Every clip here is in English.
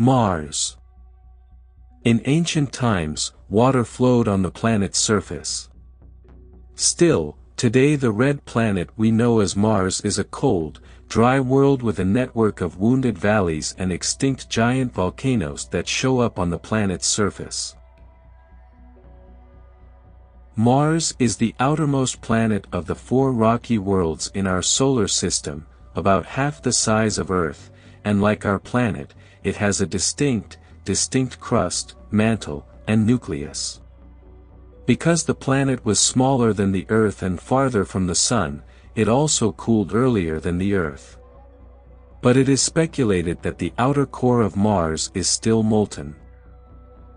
Mars. In ancient times, water flowed on the planet's surface. Still, today the red planet we know as Mars is a cold, dry world with a network of wounded valleys and extinct giant volcanoes that show up on the planet's surface. Mars is the outermost planet of the four rocky worlds in our solar system, about half the size of Earth, and like our planet, it has a distinct, distinct crust, mantle, and nucleus. Because the planet was smaller than the Earth and farther from the Sun, it also cooled earlier than the Earth. But it is speculated that the outer core of Mars is still molten.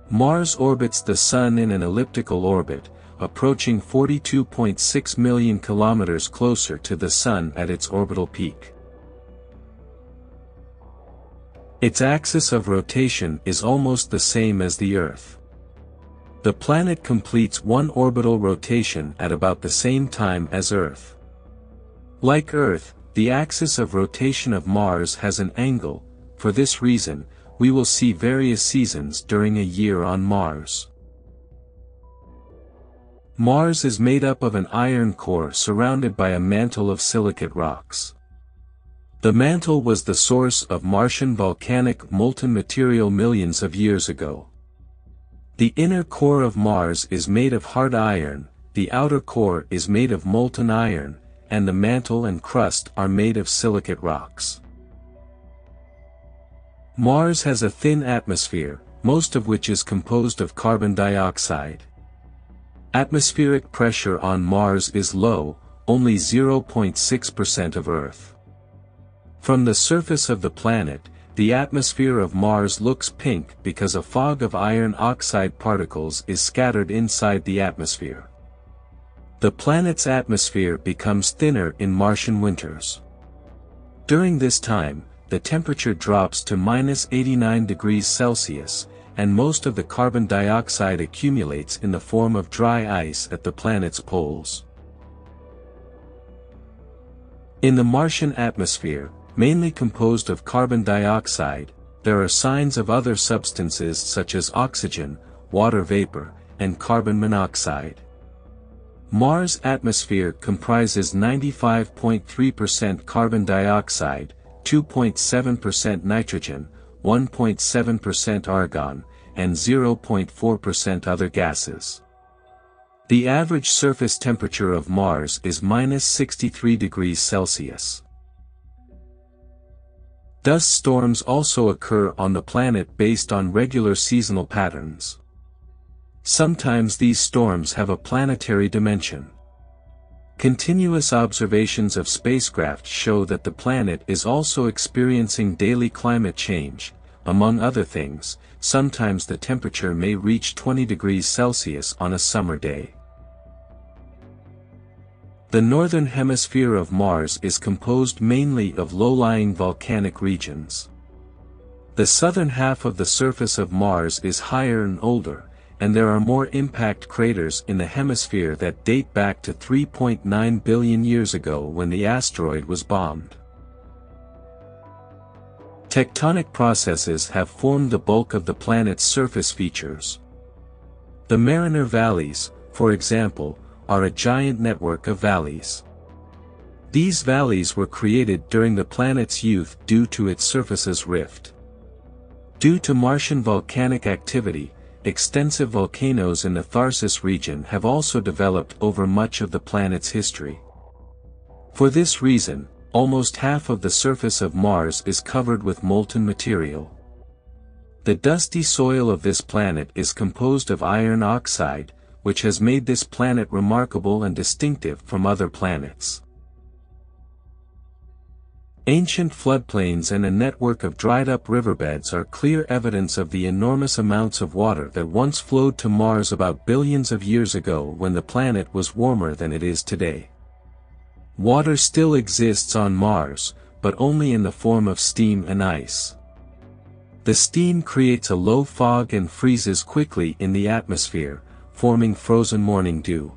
Mars orbits the Sun in an elliptical orbit, approaching 42.6 million kilometers closer to the Sun at its orbital peak. Its axis of rotation is almost the same as the Earth. The planet completes one orbital rotation at about the same time as Earth. Like Earth, the axis of rotation of Mars has an angle, for this reason, we will see various seasons during a year on Mars. Mars is made up of an iron core surrounded by a mantle of silicate rocks. The mantle was the source of Martian volcanic molten material millions of years ago. The inner core of Mars is made of hard iron, the outer core is made of molten iron, and the mantle and crust are made of silicate rocks. Mars has a thin atmosphere, most of which is composed of carbon dioxide. Atmospheric pressure on Mars is low, only 0.6% of Earth. From the surface of the planet, the atmosphere of Mars looks pink because a fog of iron oxide particles is scattered inside the atmosphere. The planet's atmosphere becomes thinner in Martian winters. During this time, the temperature drops to minus 89 degrees Celsius, and most of the carbon dioxide accumulates in the form of dry ice at the planet's poles. In the Martian atmosphere, mainly composed of carbon dioxide, there are signs of other substances such as oxygen, water vapor, and carbon monoxide. Mars' atmosphere comprises 95.3% carbon dioxide, 2.7% nitrogen, 1.7% argon, and 0.4% other gases. The average surface temperature of Mars is minus 63 degrees Celsius. Dust storms also occur on the planet based on regular seasonal patterns. Sometimes these storms have a planetary dimension. Continuous observations of spacecraft show that the planet is also experiencing daily climate change, among other things, sometimes the temperature may reach 20 degrees Celsius on a summer day. The northern hemisphere of Mars is composed mainly of low-lying volcanic regions. The southern half of the surface of Mars is higher and older, and there are more impact craters in the hemisphere that date back to 3.9 billion years ago when the asteroid was bombed. Tectonic processes have formed the bulk of the planet's surface features. The Mariner Valleys, for example, are a giant network of valleys. These valleys were created during the planet's youth due to its surface's rift. Due to Martian volcanic activity, extensive volcanoes in the Tharsis region have also developed over much of the planet's history. For this reason, almost half of the surface of Mars is covered with molten material. The dusty soil of this planet is composed of iron oxide, which has made this planet remarkable and distinctive from other planets. Ancient floodplains and a network of dried-up riverbeds are clear evidence of the enormous amounts of water that once flowed to Mars about billions of years ago when the planet was warmer than it is today. Water still exists on Mars, but only in the form of steam and ice. The steam creates a low fog and freezes quickly in the atmosphere, forming frozen morning dew.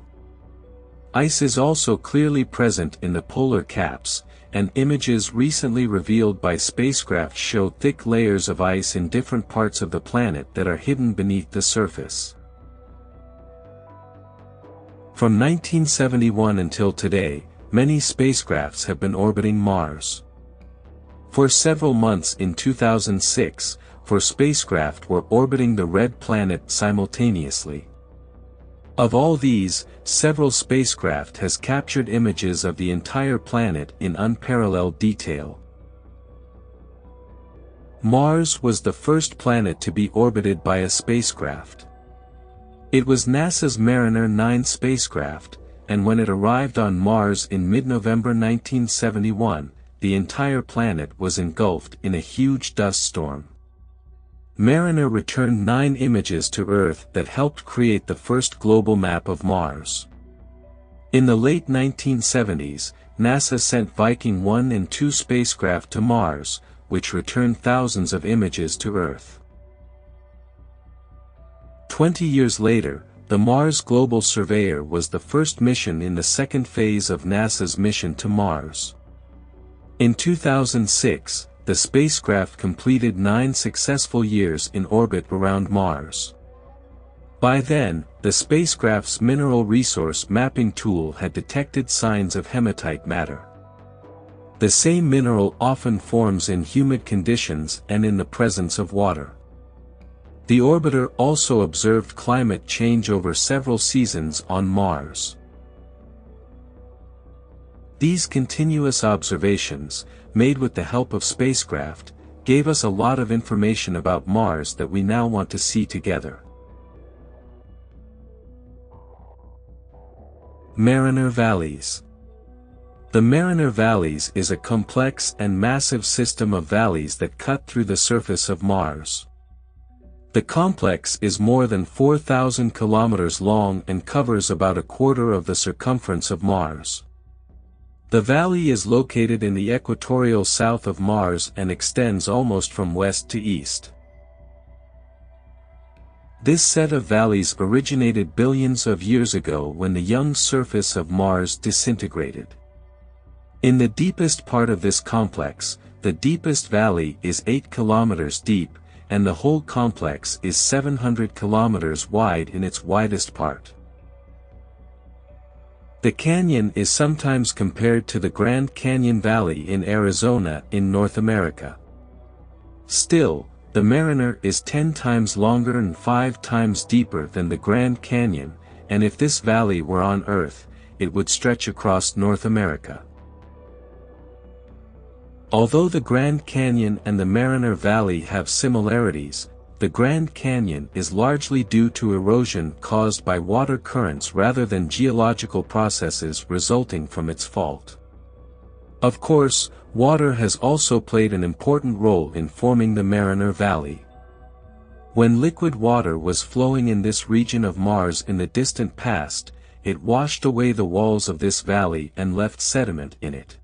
Ice is also clearly present in the polar caps, and images recently revealed by spacecraft show thick layers of ice in different parts of the planet that are hidden beneath the surface. From 1971 until today, many spacecrafts have been orbiting Mars. For several months in 2006, four spacecraft were orbiting the red planet simultaneously. Of all these, several spacecraft has captured images of the entire planet in unparalleled detail. Mars was the first planet to be orbited by a spacecraft. It was NASA's Mariner 9 spacecraft, and when it arrived on Mars in mid-November 1971, the entire planet was engulfed in a huge dust storm. Mariner returned nine images to Earth that helped create the first global map of Mars. In the late 1970s, NASA sent Viking 1 and 2 spacecraft to Mars, which returned thousands of images to Earth. Twenty years later, the Mars Global Surveyor was the first mission in the second phase of NASA's mission to Mars. In 2006, the spacecraft completed nine successful years in orbit around Mars. By then, the spacecraft's mineral resource mapping tool had detected signs of hematite matter. The same mineral often forms in humid conditions and in the presence of water. The orbiter also observed climate change over several seasons on Mars. These continuous observations, made with the help of spacecraft, gave us a lot of information about Mars that we now want to see together. Mariner Valleys The Mariner Valleys is a complex and massive system of valleys that cut through the surface of Mars. The complex is more than 4,000 kilometers long and covers about a quarter of the circumference of Mars. The valley is located in the equatorial south of Mars and extends almost from west to east. This set of valleys originated billions of years ago when the young surface of Mars disintegrated. In the deepest part of this complex, the deepest valley is 8 kilometers deep, and the whole complex is 700 kilometers wide in its widest part. The canyon is sometimes compared to the Grand Canyon Valley in Arizona in North America. Still, the Mariner is 10 times longer and 5 times deeper than the Grand Canyon, and if this valley were on Earth, it would stretch across North America. Although the Grand Canyon and the Mariner Valley have similarities, the Grand Canyon is largely due to erosion caused by water currents rather than geological processes resulting from its fault. Of course, water has also played an important role in forming the Mariner Valley. When liquid water was flowing in this region of Mars in the distant past, it washed away the walls of this valley and left sediment in it.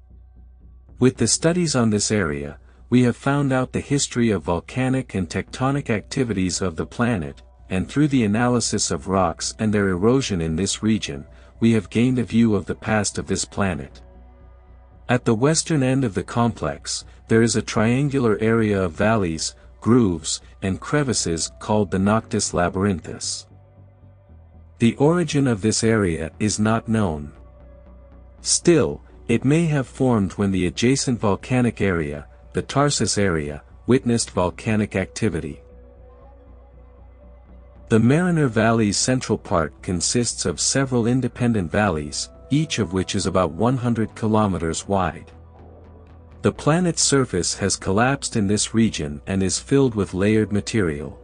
With the studies on this area, we have found out the history of volcanic and tectonic activities of the planet, and through the analysis of rocks and their erosion in this region, we have gained a view of the past of this planet. At the western end of the complex, there is a triangular area of valleys, grooves, and crevices called the Noctis Labyrinthus. The origin of this area is not known. Still, it may have formed when the adjacent volcanic area, the Tharsis area, witnessed volcanic activity. The Mariner Valley's central part consists of several independent valleys, each of which is about 100 kilometers wide. The planet's surface has collapsed in this region and is filled with layered material.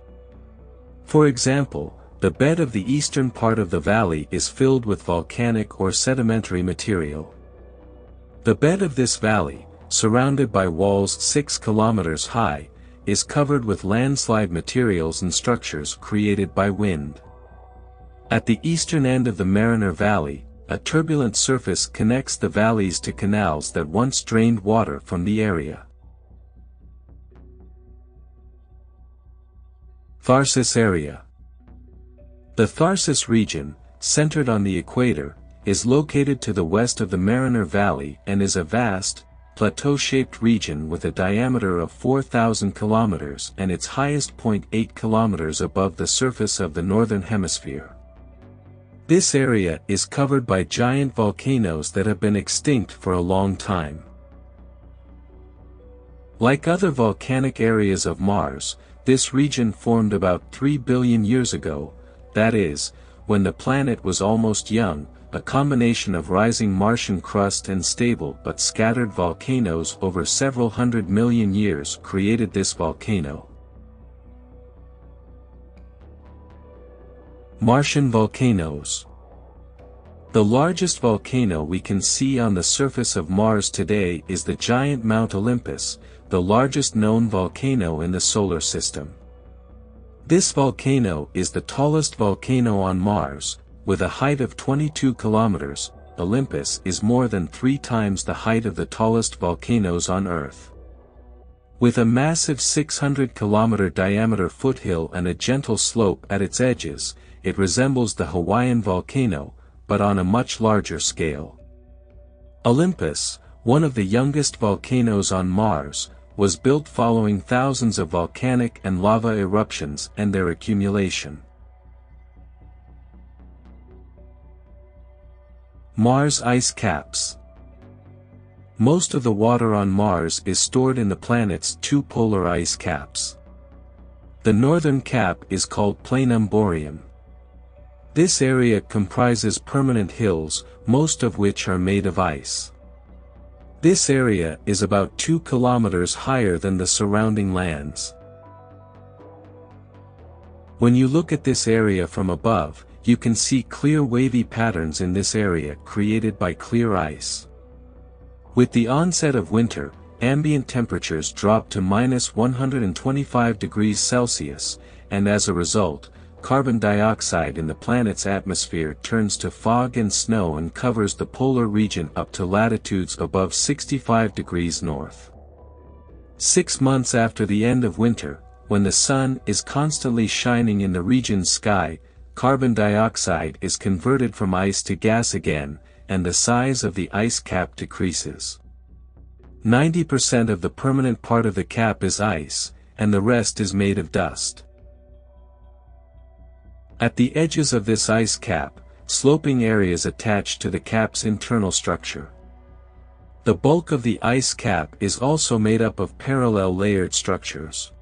For example, the bed of the eastern part of the valley is filled with volcanic or sedimentary material. The bed of this valley, surrounded by walls 6 kilometers high, is covered with landslide materials and structures created by wind. At the eastern end of the Mariner Valley, a turbulent surface connects the valleys to canals that once drained water from the area. Tharsis Area The Tharsis region, centered on the equator, is located to the west of the Mariner Valley and is a vast, plateau-shaped region with a diameter of 4,000 kilometers and its highest point 8 kilometers above the surface of the northern hemisphere. This area is covered by giant volcanoes that have been extinct for a long time. Like other volcanic areas of Mars, this region formed about 3 billion years ago, that is, when the planet was almost young, a combination of rising Martian crust and stable but scattered volcanoes over several hundred million years created this volcano. Martian volcanoes The largest volcano we can see on the surface of Mars today is the giant Mount Olympus, the largest known volcano in the solar system. This volcano is the tallest volcano on Mars, with a height of 22 kilometers, Olympus is more than three times the height of the tallest volcanoes on Earth. With a massive 600 kilometer diameter foothill and a gentle slope at its edges, it resembles the Hawaiian volcano, but on a much larger scale. Olympus, one of the youngest volcanoes on Mars, was built following thousands of volcanic and lava eruptions and their accumulation. Mars ice caps. Most of the water on Mars is stored in the planet's two polar ice caps. The northern cap is called Planum Boreum. This area comprises permanent hills, most of which are made of ice. This area is about 2 kilometers higher than the surrounding lands. When you look at this area from above, you can see clear wavy patterns in this area created by clear ice. With the onset of winter, ambient temperatures drop to minus 125 degrees Celsius, and as a result, carbon dioxide in the planet's atmosphere turns to fog and snow and covers the polar region up to latitudes above 65 degrees north. Six months after the end of winter, when the sun is constantly shining in the region's sky, carbon dioxide is converted from ice to gas again, and the size of the ice cap decreases. 90% of the permanent part of the cap is ice, and the rest is made of dust. At the edges of this ice cap, sloping areas attach to the cap's internal structure. The bulk of the ice cap is also made up of parallel layered structures.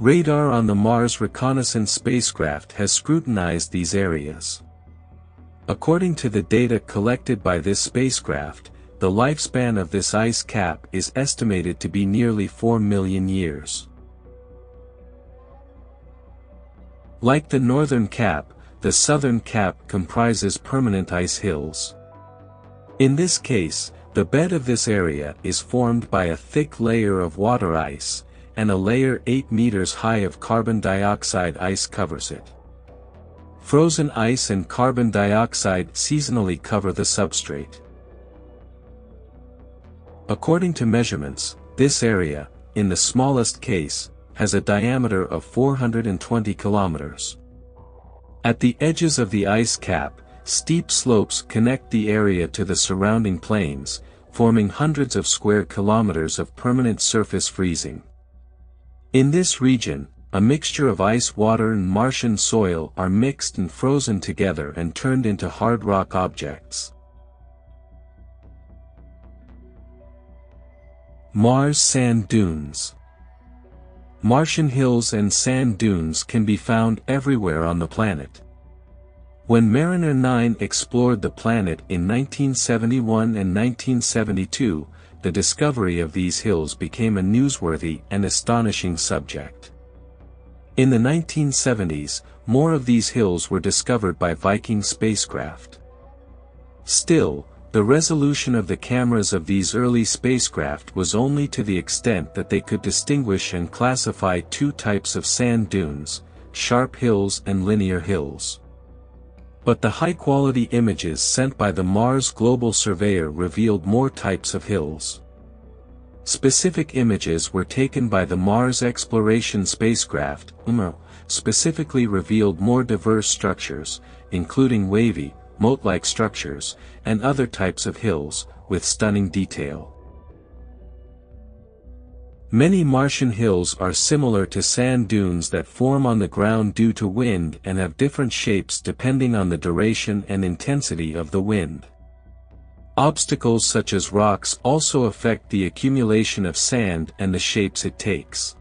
Radar on the Mars Reconnaissance spacecraft has scrutinized these areas. According to the data collected by this spacecraft, the lifespan of this ice cap is estimated to be nearly 4 million years. Like the northern cap, the southern cap comprises permanent ice hills. In this case, the bed of this area is formed by a thick layer of water ice, and a layer 8 meters high of carbon dioxide ice covers it. Frozen ice and carbon dioxide seasonally cover the substrate. According to measurements, this area, in the smallest case, has a diameter of 420 kilometers. At the edges of the ice cap, steep slopes connect the area to the surrounding plains, forming hundreds of square kilometers of permanent surface freezing. In this region, a mixture of ice water and Martian soil are mixed and frozen together and turned into hard rock objects. Mars Sand Dunes Martian hills and sand dunes can be found everywhere on the planet. When Mariner 9 explored the planet in 1971 and 1972, the discovery of these hills became a newsworthy and astonishing subject. In the 1970s, more of these hills were discovered by Viking spacecraft. Still, the resolution of the cameras of these early spacecraft was only to the extent that they could distinguish and classify two types of sand dunes, sharp hills and linear hills. But the high-quality images sent by the Mars Global Surveyor revealed more types of hills. Specific images were taken by the Mars Exploration Spacecraft, UMO, specifically revealed more diverse structures, including wavy, moat-like structures, and other types of hills, with stunning detail. Many Martian hills are similar to sand dunes that form on the ground due to wind and have different shapes depending on the duration and intensity of the wind. Obstacles such as rocks also affect the accumulation of sand and the shapes it takes.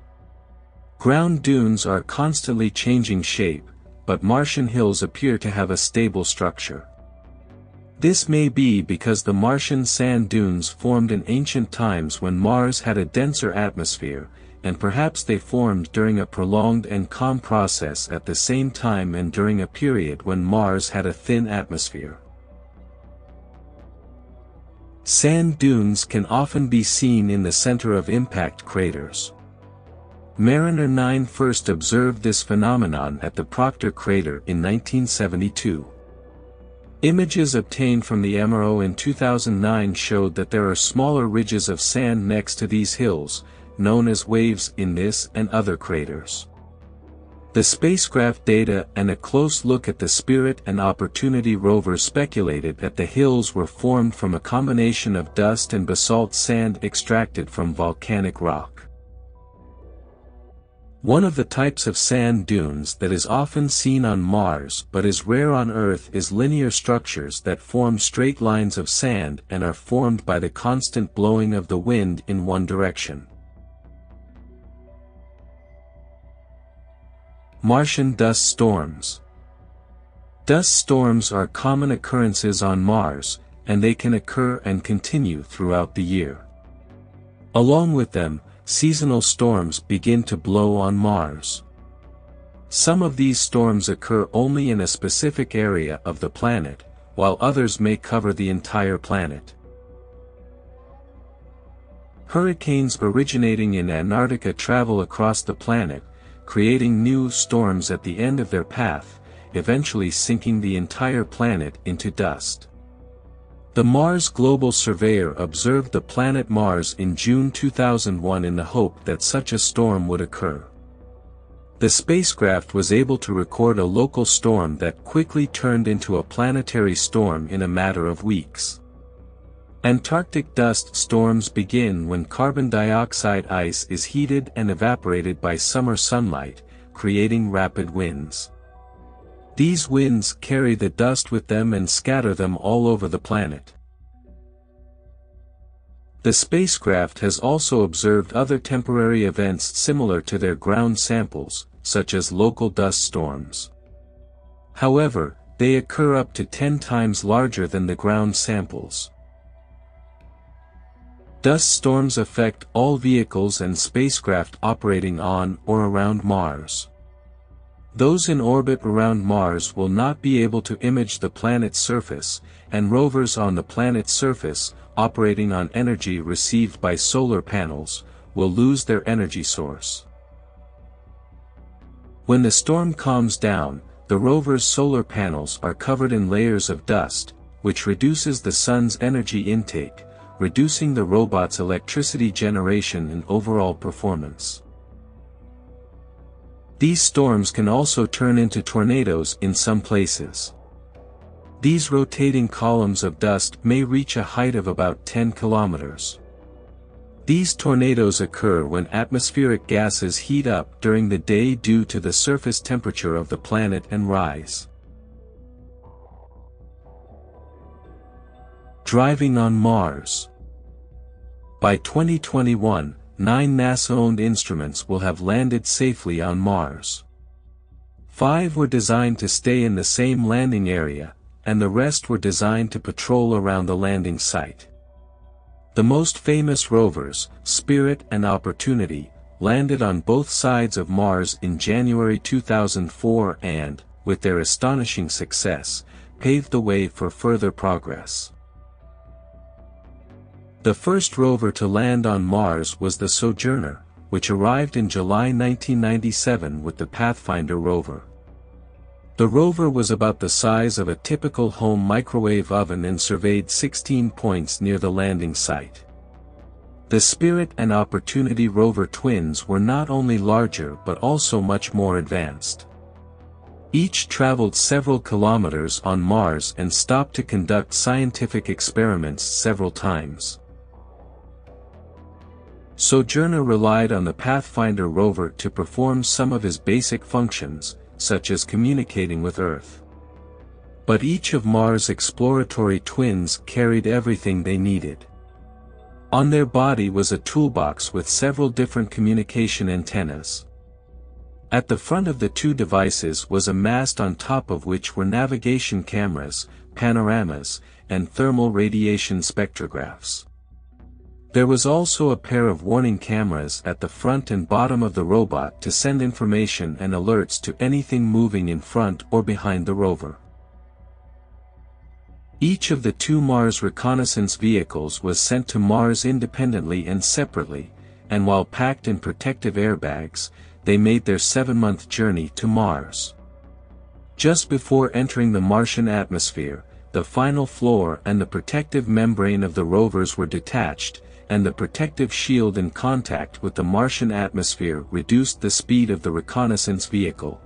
Ground dunes are constantly changing shape, but Martian hills appear to have a stable structure. This may be because the Martian sand dunes formed in ancient times when Mars had a denser atmosphere, and perhaps they formed during a prolonged and calm process at the same time and during a period when Mars had a thin atmosphere. Sand dunes can often be seen in the center of impact craters. Mariner 9 first observed this phenomenon at the Proctor crater in 1972. Images obtained from the MRO in 2009 showed that there are smaller ridges of sand next to these hills, known as waves in this and other craters. The spacecraft data and a close look at the Spirit and Opportunity rovers speculated that the hills were formed from a combination of dust and basalt sand extracted from volcanic rock. One of the types of sand dunes that is often seen on Mars but is rare on Earth is linear structures that form straight lines of sand and are formed by the constant blowing of the wind in one direction. Martian dust storms Dust storms are common occurrences on Mars, and they can occur and continue throughout the year. Along with them, seasonal storms begin to blow on Mars. Some of these storms occur only in a specific area of the planet, while others may cover the entire planet. Hurricanes originating in Antarctica travel across the planet, creating new storms at the end of their path, eventually sinking the entire planet into dust. The Mars Global Surveyor observed the planet Mars in June 2001 in the hope that such a storm would occur. The spacecraft was able to record a local storm that quickly turned into a planetary storm in a matter of weeks. Antarctic dust storms begin when carbon dioxide ice is heated and evaporated by summer sunlight, creating rapid winds. These winds carry the dust with them and scatter them all over the planet. The spacecraft has also observed other temporary events similar to their ground samples, such as local dust storms. However, they occur up to 10 times larger than the ground samples. Dust storms affect all vehicles and spacecraft operating on or around Mars. Those in orbit around Mars will not be able to image the planet's surface, and rovers on the planet's surface, operating on energy received by solar panels, will lose their energy source. When the storm calms down, the rover's solar panels are covered in layers of dust, which reduces the sun's energy intake, reducing the robot's electricity generation and overall performance. These storms can also turn into tornadoes in some places. These rotating columns of dust may reach a height of about 10 kilometers. These tornadoes occur when atmospheric gases heat up during the day due to the surface temperature of the planet and rise. Driving on Mars By 2021, nine NASA-owned instruments will have landed safely on Mars. Five were designed to stay in the same landing area, and the rest were designed to patrol around the landing site. The most famous rovers, Spirit and Opportunity, landed on both sides of Mars in January 2004 and, with their astonishing success, paved the way for further progress. The first rover to land on Mars was the Sojourner, which arrived in July 1997 with the Pathfinder rover. The rover was about the size of a typical home microwave oven and surveyed 16 points near the landing site. The Spirit and Opportunity rover twins were not only larger but also much more advanced. Each traveled several kilometers on Mars and stopped to conduct scientific experiments several times. Sojourner relied on the Pathfinder rover to perform some of his basic functions, such as communicating with Earth. But each of Mars' exploratory twins carried everything they needed. On their body was a toolbox with several different communication antennas. At the front of the two devices was a mast on top of which were navigation cameras, panoramas, and thermal radiation spectrographs. There was also a pair of warning cameras at the front and bottom of the robot to send information and alerts to anything moving in front or behind the rover. Each of the two Mars reconnaissance vehicles was sent to Mars independently and separately, and while packed in protective airbags, they made their seven-month journey to Mars. Just before entering the Martian atmosphere, the final floor and the protective membrane of the rovers were detached, and the protective shield in contact with the Martian atmosphere reduced the speed of the reconnaissance vehicle.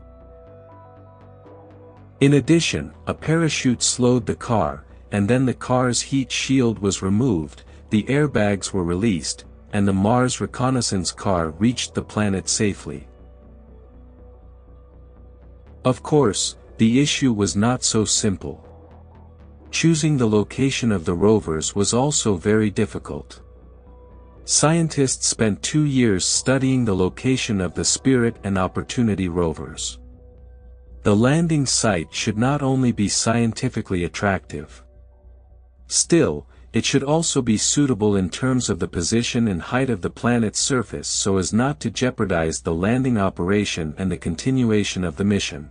In addition, a parachute slowed the car, and then the car's heat shield was removed, the airbags were released, and the Mars reconnaissance car reached the planet safely. Of course, the issue was not so simple. Choosing the location of the rovers was also very difficult. Scientists spent two years studying the location of the Spirit and Opportunity rovers. The landing site should not only be scientifically attractive. Still, it should also be suitable in terms of the position and height of the planet's surface so as not to jeopardize the landing operation and the continuation of the mission.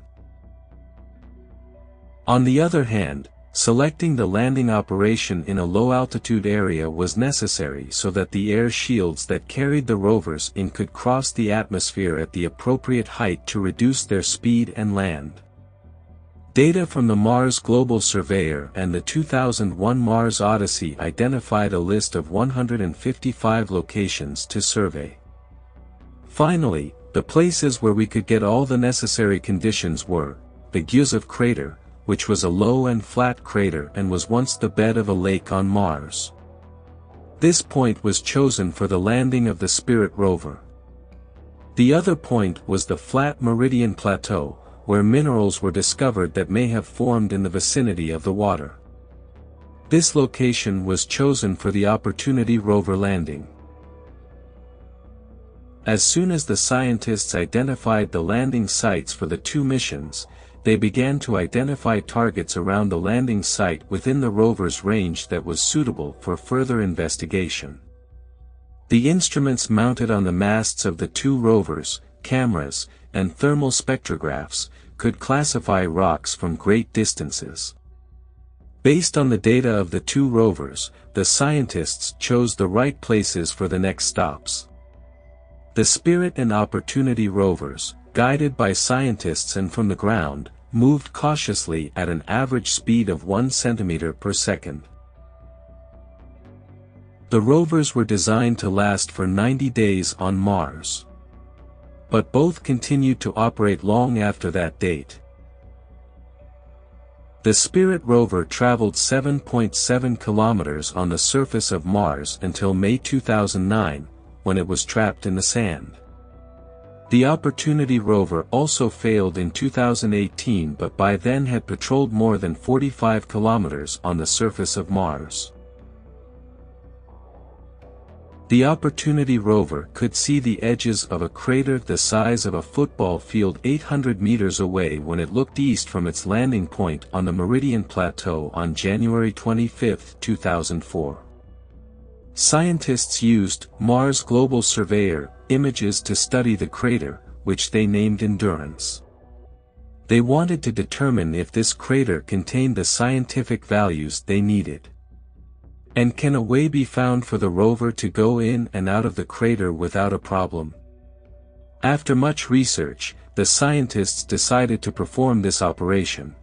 On the other hand, selecting the landing operation in a low-altitude area was necessary so that the air shields that carried the rovers in could cross the atmosphere at the appropriate height to reduce their speed and land. Data from the Mars Global Surveyor and the 2001 Mars Odyssey identified a list of 155 locations to survey. Finally, the places where we could get all the necessary conditions were, the Gusev crater, which was a low and flat crater and was once the bed of a lake on Mars. This point was chosen for the landing of the Spirit rover. The other point was the flat Meridian Plateau, where minerals were discovered that may have formed in the vicinity of the water. This location was chosen for the Opportunity rover landing. As soon as the scientists identified the landing sites for the two missions, they began to identify targets around the landing site within the rover's range that was suitable for further investigation. The instruments mounted on the masts of the two rovers, cameras, and thermal spectrographs, could classify rocks from great distances. Based on the data of the two rovers, the scientists chose the right places for the next stops. The Spirit and Opportunity rovers, guided by scientists and from the ground, moved cautiously at an average speed of 1 centimeter per second. The rovers were designed to last for 90 days on Mars. But both continued to operate long after that date. The Spirit rover traveled 7.7 kilometers on the surface of Mars until May 2009, when it was trapped in the sand. The Opportunity rover also failed in 2018 but by then had patrolled more than 45 kilometers on the surface of Mars. The Opportunity rover could see the edges of a crater the size of a football field 800 meters away when it looked east from its landing point on the Meridian Plateau on January 25, 2004. Scientists used Mars Global Surveyor images to study the crater, which they named Endurance. They wanted to determine if this crater contained the scientific values they needed. And can a way be found for the rover to go in and out of the crater without a problem? After much research, the scientists decided to perform this operation.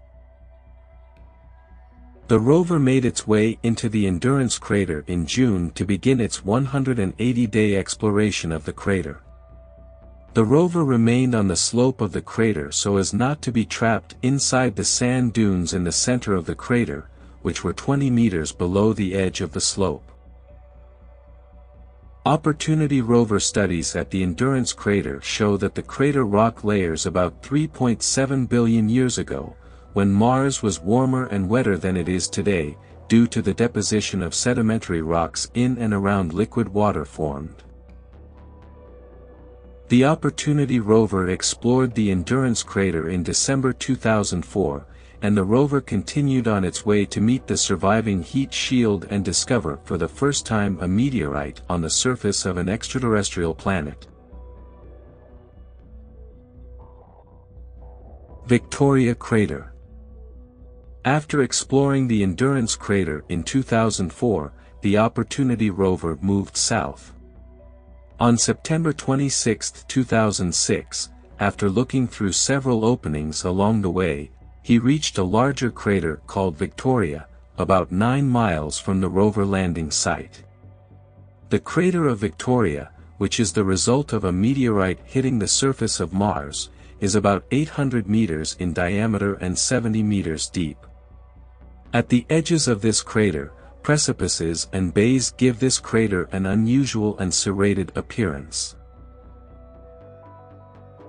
The rover made its way into the Endurance crater in June to begin its 180-day exploration of the crater. The rover remained on the slope of the crater so as not to be trapped inside the sand dunes in the center of the crater, which were 20 meters below the edge of the slope. Opportunity rover studies at the Endurance crater show that the crater rock layers about 3.7 billion years ago, when Mars was warmer and wetter than it is today, due to the deposition of sedimentary rocks in and around liquid water formed. The Opportunity rover explored the Endurance crater in December 2004, and the rover continued on its way to meet the surviving heat shield and discover for the first time a meteorite on the surface of an extraterrestrial planet. Victoria Crater After exploring the Endurance crater in 2004, the Opportunity rover moved south. On September 26, 2006, after looking through several openings along the way, he reached a larger crater called Victoria, about 9 miles from the rover landing site. The crater of Victoria, which is the result of a meteorite hitting the surface of Mars, is about 800 meters in diameter and 70 meters deep. At the edges of this crater, precipices and bays give this crater an unusual and serrated appearance.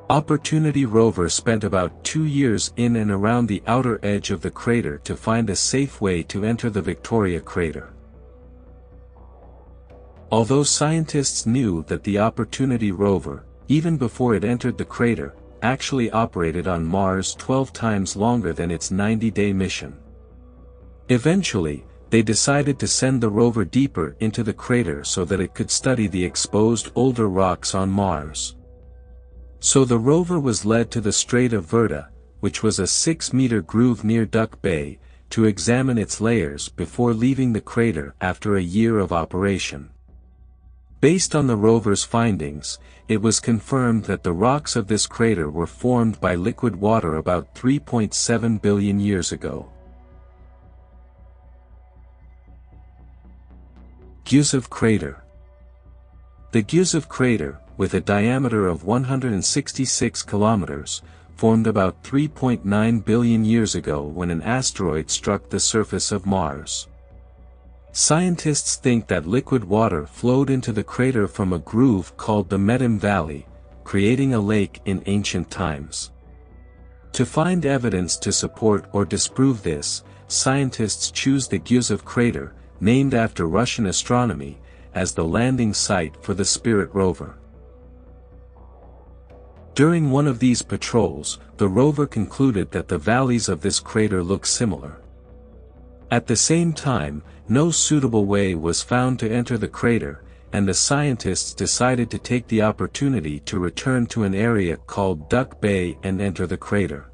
Opportunity rover spent about two years in and around the outer edge of the crater to find a safe way to enter the Victoria crater. Although scientists knew that the Opportunity rover, even before it entered the crater, actually operated on Mars 12 times longer than its 90-day mission. Eventually, they decided to send the rover deeper into the crater so that it could study the exposed older rocks on Mars. So the rover was led to the Strait of Verde, which was a 6-meter groove near Duck Bay, to examine its layers before leaving the crater after a year of operation. Based on the rover's findings, it was confirmed that the rocks of this crater were formed by liquid water about 3.7 billion years ago. Gusev Crater The Gusev Crater, with a diameter of 166 kilometers, formed about 3.9 billion years ago when an asteroid struck the surface of Mars. Scientists think that liquid water flowed into the crater from a groove called the Medim Valley, creating a lake in ancient times. To find evidence to support or disprove this, scientists choose the Gusev crater, named after Russian astronomy, as the landing site for the Spirit rover. During one of these patrols, the rover concluded that the valleys of this crater look similar. At the same time, no suitable way was found to enter the crater, and the scientists decided to take the opportunity to return to an area called Duck Bay and enter the crater.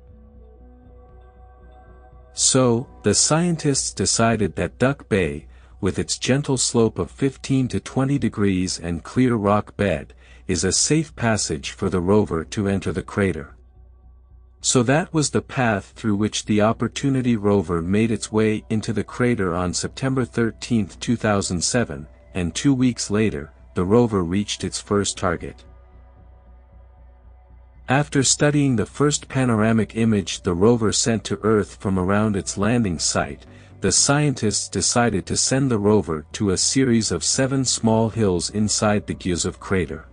So, the scientists decided that Duck Bay, with its gentle slope of 15 to 20 degrees and clear rock bed, is a safe passage for the rover to enter the crater. So that was the path through which the Opportunity rover made its way into the crater on September 13, 2007, and two weeks later, the rover reached its first target. After studying the first panoramic image the rover sent to Earth from around its landing site, the scientists decided to send the rover to a series of seven small hills inside the Gusev crater.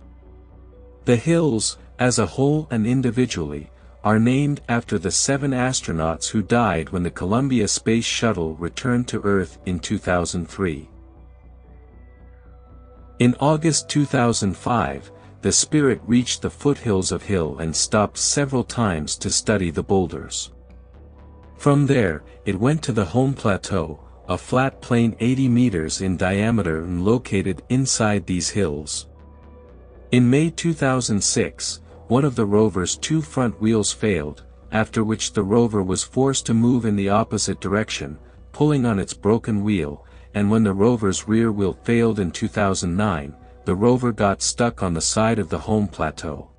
The hills, as a whole and individually, are named after the seven astronauts who died when the Columbia Space Shuttle returned to Earth in 2003. In August 2005, the Spirit reached the foothills of Hill and stopped several times to study the boulders. From there, it went to the home plateau, a flat plain 80 meters in diameter and located inside these hills. In May 2006, one of the rover's two front wheels failed, after which the rover was forced to move in the opposite direction, pulling on its broken wheel, and when the rover's rear wheel failed in 2009, the rover got stuck on the side of the home plateau.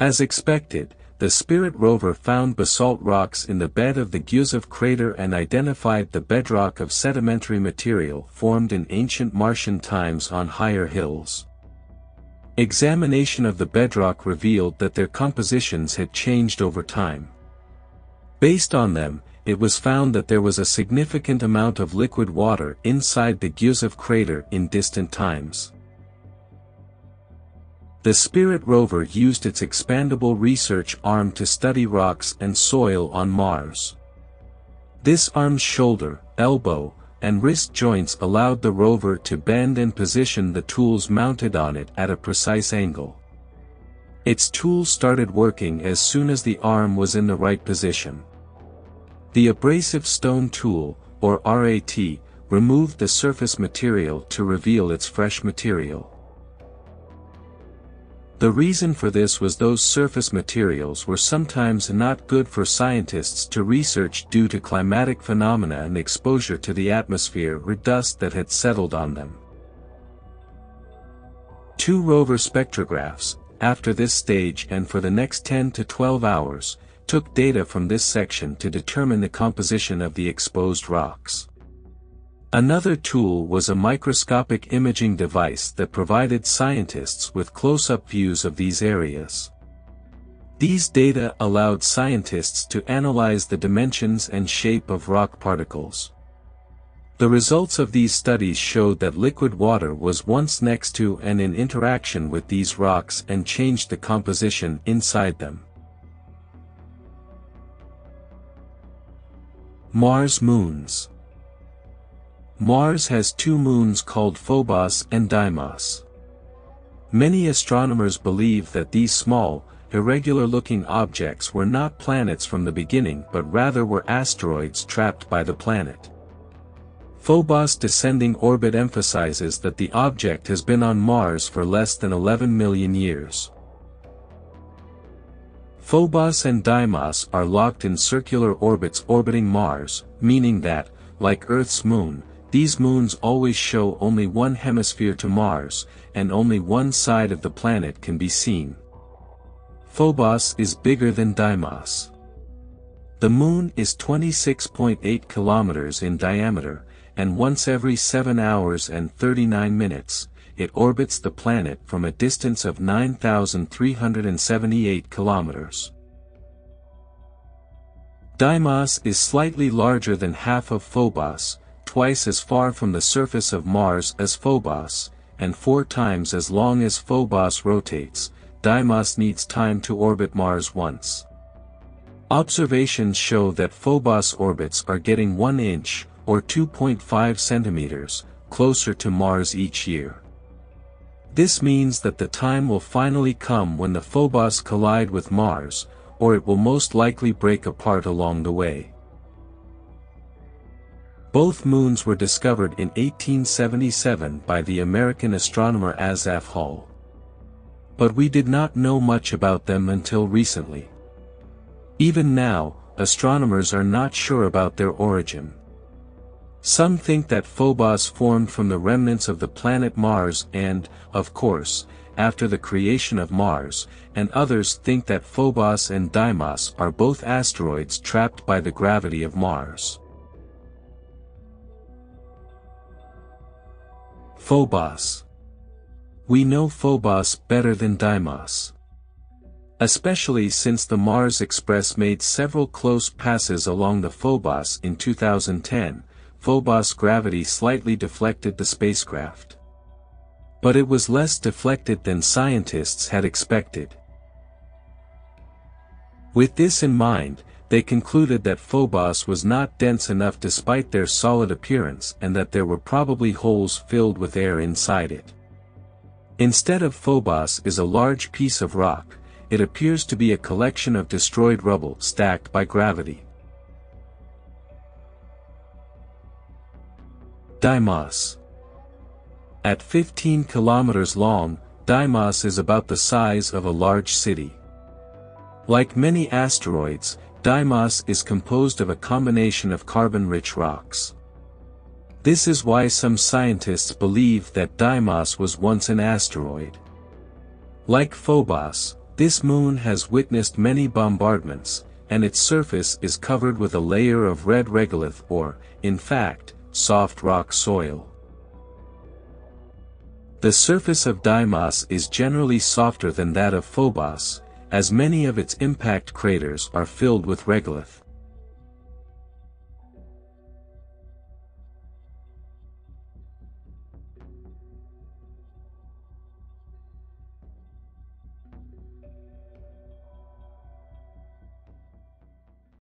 As expected, the Spirit rover found basalt rocks in the bed of the Gusev crater and identified the bedrock of sedimentary material formed in ancient Martian times on higher hills. Examination of the bedrock revealed that their compositions had changed over time. Based on them, it was found that there was a significant amount of liquid water inside the Gusev crater in distant times. The Spirit rover used its expandable research arm to study rocks and soil on Mars. This arm's shoulder, elbow, and wrist joints allowed the rover to bend and position the tools mounted on it at a precise angle. Its tools started working as soon as the arm was in the right position. The abrasive stone tool, or RAT, removed the surface material to reveal its fresh material. The reason for this was those surface materials were sometimes not good for scientists to research due to climatic phenomena and exposure to the atmosphere or dust that had settled on them. Two rover spectrographs, after this stage and for the next 10 to 12 hours, took data from this section to determine the composition of the exposed rocks. Another tool was a microscopic imaging device that provided scientists with close-up views of these areas. These data allowed scientists to analyze the dimensions and shape of rock particles. The results of these studies showed that liquid water was once next to and in interaction with these rocks and changed the composition inside them. Mars Moons Mars has two moons called Phobos and Deimos. Many astronomers believe that these small, irregular-looking objects were not planets from the beginning but rather were asteroids trapped by the planet. Phobos' descending orbit emphasizes that the object has been on Mars for less than 11 million years. Phobos and Deimos are locked in circular orbits orbiting Mars, meaning that, like Earth's moon, these moons always show only one hemisphere to Mars, and only one side of the planet can be seen. Phobos is bigger than Deimos. The moon is 26.8 kilometers in diameter, and once every 7 hours and 39 minutes, it orbits the planet from a distance of 9,378 kilometers. Deimos is slightly larger than half of Phobos, twice as far from the surface of Mars as Phobos, and four times as long as Phobos rotates, Deimos needs time to orbit Mars once. Observations show that Phobos orbits are getting 1 inch, or 2.5 centimeters, closer to Mars each year. This means that the time will finally come when the Phobos collide with Mars, or it will most likely break apart along the way. Both moons were discovered in 1877 by the American astronomer Asaph Hall. But we did not know much about them until recently. Even now, astronomers are not sure about their origin. Some think that Phobos formed from the remnants of the planet Mars and, of course, after the creation of Mars, and others think that Phobos and Deimos are both asteroids trapped by the gravity of Mars. Phobos. We know Phobos better than Deimos. Especially since the Mars Express made several close passes along the Phobos in 2010, Phobos' gravity slightly deflected the spacecraft. But it was less deflected than scientists had expected. With this in mind, they concluded that Phobos was not dense enough despite their solid appearance and that there were probably holes filled with air inside it. Instead of Phobos is a large piece of rock, it appears to be a collection of destroyed rubble stacked by gravity. Deimos At 15 kilometers long, Deimos is about the size of a large city. Like many asteroids, Deimos is composed of a combination of carbon-rich rocks. This is why some scientists believe that Deimos was once an asteroid. Like Phobos, this moon has witnessed many bombardments, and its surface is covered with a layer of red regolith or, in fact, soft rock soil. The surface of Deimos is generally softer than that of Phobos, as many of its impact craters are filled with regolith.